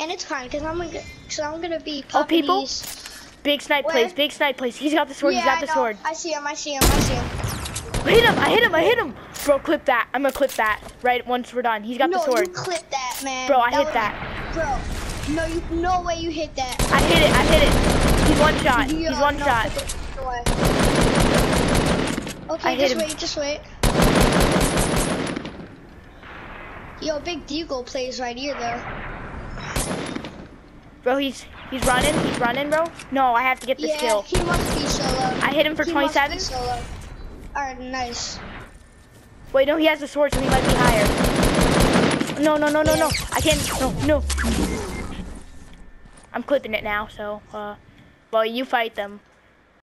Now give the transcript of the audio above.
And it's fine, because I'm gonna, cause I'm gonna be Oh, people? Big snipe Where? plays. Big snipe plays. He's got the sword. yeah, He's got I the know. sword. I see him, I see him, I see him. I hit him. I hit him. I hit him. Bro, clip that. I'm gonna clip that. Right once we're done. He's got no, the sword. you clipped that, man. Bro, I hit that. Bro, no, you, no way you hit that. I hit it. I hit it. He's one shot. Yo, He's one no, shot. clip. No. Okay, I just wait, just wait. Yo, Big Deagle plays right here, though. Bro, he's he's running. He's running, bro. No, I have to get this yeah, kill. he must be solo. I hit him for He must be 27. solo. Alright, nice. Wait, no, he has the sword, so he might be higher. No, no, no, no, no. I can't. No, no. I'm clipping it now, so, uh, well, you fight them.